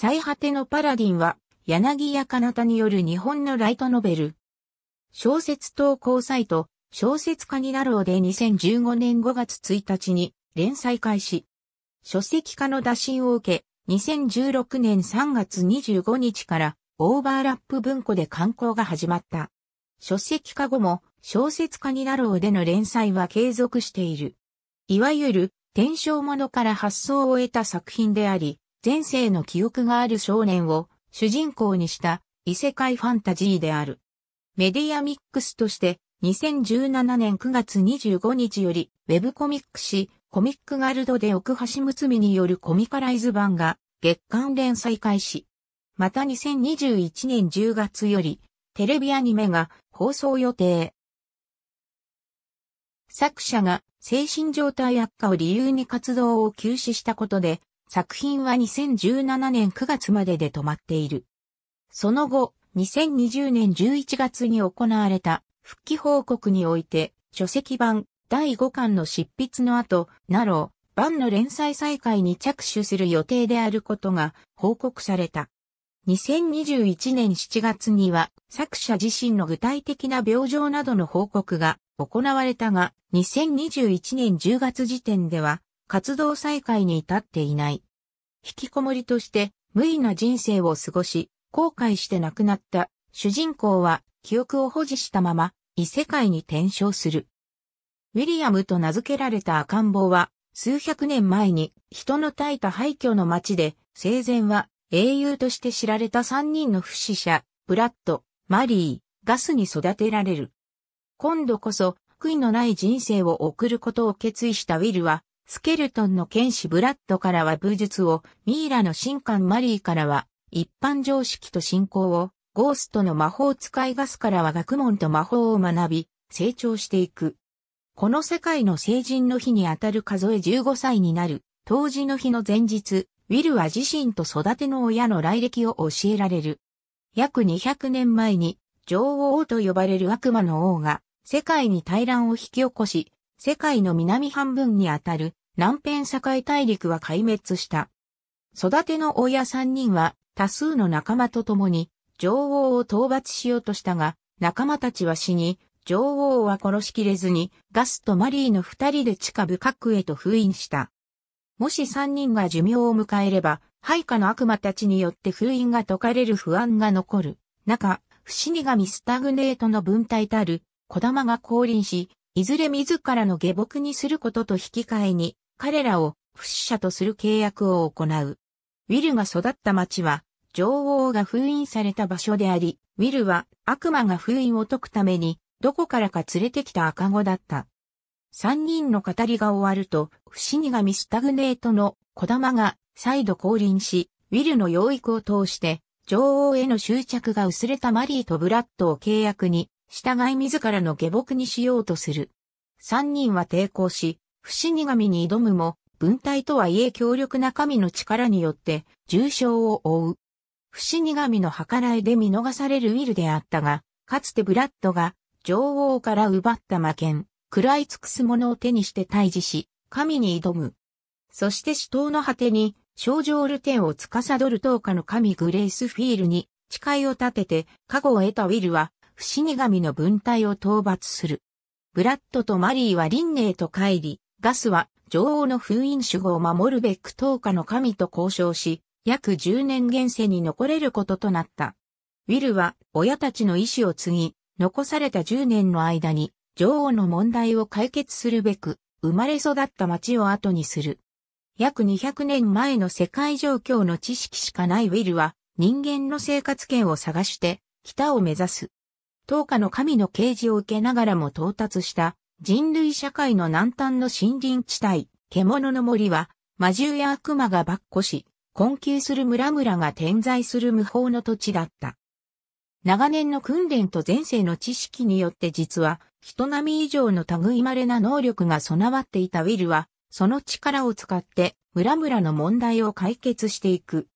最果てのパラディンは、柳谷かなたによる日本のライトノベル。小説投稿サイト、小説家になろうで2015年5月1日に連載開始。書籍化の打診を受け、2016年3月25日からオーバーラップ文庫で刊行が始まった。書籍化後も小説家になろうでの連載は継続している。いわゆる天正物から発想を得た作品であり、前世の記憶がある少年を主人公にした異世界ファンタジーである。メディアミックスとして2017年9月25日よりウェブコミック誌コミックガルドで奥橋睦美によるコミカライズ版が月間連載開始。また2021年10月よりテレビアニメが放送予定。作者が精神状態悪化を理由に活動を休止したことで、作品は2017年9月までで止まっている。その後、2020年11月に行われた復帰報告において、書籍版第5巻の執筆の後、ナロー、版の連載再開に着手する予定であることが報告された。2021年7月には作者自身の具体的な病状などの報告が行われたが、2021年10月時点では活動再開に至っていない。引きこもりとして無意な人生を過ごし、後悔して亡くなった主人公は記憶を保持したまま異世界に転生する。ウィリアムと名付けられた赤ん坊は数百年前に人の焚いた廃墟の町で生前は英雄として知られた三人の不死者、ブラッド、マリー、ガスに育てられる。今度こそ悔いのない人生を送ることを決意したウィルは、スケルトンの剣士ブラッドからは武術を、ミイラの神官マリーからは、一般常識と信仰を、ゴーストの魔法使いガスからは学問と魔法を学び、成長していく。この世界の成人の日にあたる数え15歳になる、当時の日の前日、ウィルは自身と育ての親の来歴を教えられる。約200年前に、女王と呼ばれる悪魔の王が、世界に大乱を引き起こし、世界の南半分にあたる南辺境大陸は壊滅した。育ての親三人は多数の仲間と共に女王を討伐しようとしたが、仲間たちは死に、女王は殺しきれずに、ガスとマリーの二人で地下深くへと封印した。もし三人が寿命を迎えれば、配下の悪魔たちによって封印が解かれる不安が残る。中、不死神スタグネートの分体たる小玉が降臨し、いずれ自らの下僕にすることと引き換えに、彼らを不死者とする契約を行う。ウィルが育った町は、女王が封印された場所であり、ウィルは悪魔が封印を解くために、どこからか連れてきた赤子だった。三人の語りが終わると、不死神スタグネートの小玉が再度降臨し、ウィルの養育を通して、女王への執着が薄れたマリーとブラッドを契約に従い自らの下僕にしようとする。三人は抵抗し、不死神に挑むも、文体とはいえ強力な神の力によって重傷を負う。不死神の計らいで見逃されるウィルであったが、かつてブラッドが女王から奪った魔剣、食らい尽くすものを手にして退治し、神に挑む。そして死闘の果てに、症状ルテンを司る当家の神グレイスフィールに誓いを立てて、加護を得たウィルは、不死神の分隊を討伐する。ブラッドとマリーはリンネーと帰り、ガスは女王の封印守護を守るべく当家の神と交渉し、約10年現世に残れることとなった。ウィルは親たちの意志を継ぎ、残された10年の間に女王の問題を解決するべく、生まれ育った町を後にする。約200年前の世界状況の知識しかないウィルは、人間の生活圏を探して、北を目指す。当下の神の啓示を受けながらも到達した人類社会の南端の森林地帯、獣の森は魔獣や悪魔が跋扈し、困窮する村々が点在する無法の土地だった。長年の訓練と前世の知識によって実は人並み以上の類稀な能力が備わっていたウィルは、その力を使って村々の問題を解決していく。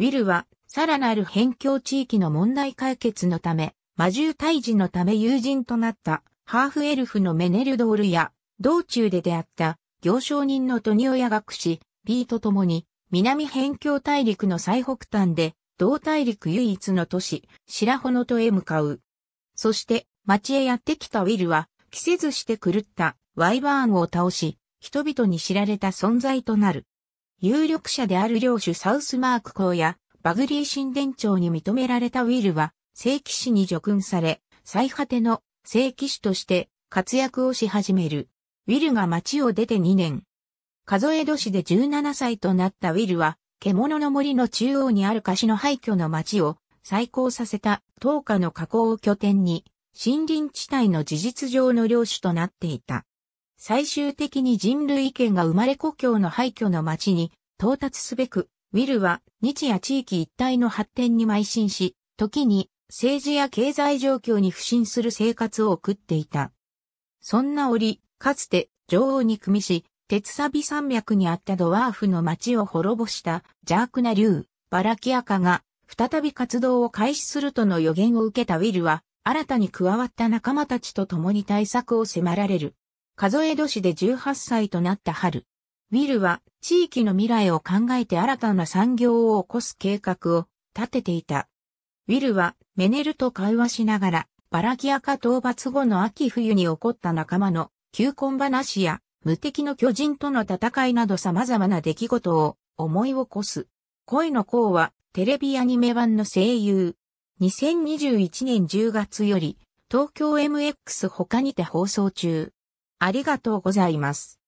ウィルはさらなる辺境地域の問題解決のため、魔獣退治のため友人となったハーフエルフのメネルドールや道中で出会った行商人のトニオヤ学士、ピーと共に南辺境大陸の最北端で、同大陸唯一の都市、白穂戸へ向かう。そして、町へやってきたウィルは、着せずして狂ったワイバーンを倒し、人々に知られた存在となる。有力者である領主サウスマーク公やバグリー神殿長に認められたウィルは、聖騎士に叙勲され、最果ての聖騎士として活躍をし始める。ウィルが町を出て2年。数え年で17歳となったウィルは、獣の森の中央にある菓子の廃墟の町を再興させた東下の河口を拠点に、森林地帯の事実上の領主となっていた。最終的に人類権が生まれ故郷の廃墟の町に到達すべく、ウィルは日夜地域一帯の発展に邁進し、時に政治や経済状況に不信する生活を送っていた。そんな折、かつて女王に組みし、鉄サビ山脈にあったドワーフの町を滅ぼした邪悪な竜、バラキアカが再び活動を開始するとの予言を受けたウィルは、新たに加わった仲間たちと共に対策を迫られる。数え年で18歳となった春。ウィルは地域の未来を考えて新たな産業を起こす計画を立てていた。ウィルはメネルと会話しながら、バラキアカ討伐後の秋冬に起こった仲間の求婚話や無敵の巨人との戦いなど様々な出来事を思い起こす。恋の子はテレビアニメ版の声優。2021年10月より東京 MX 他にて放送中。ありがとうございます。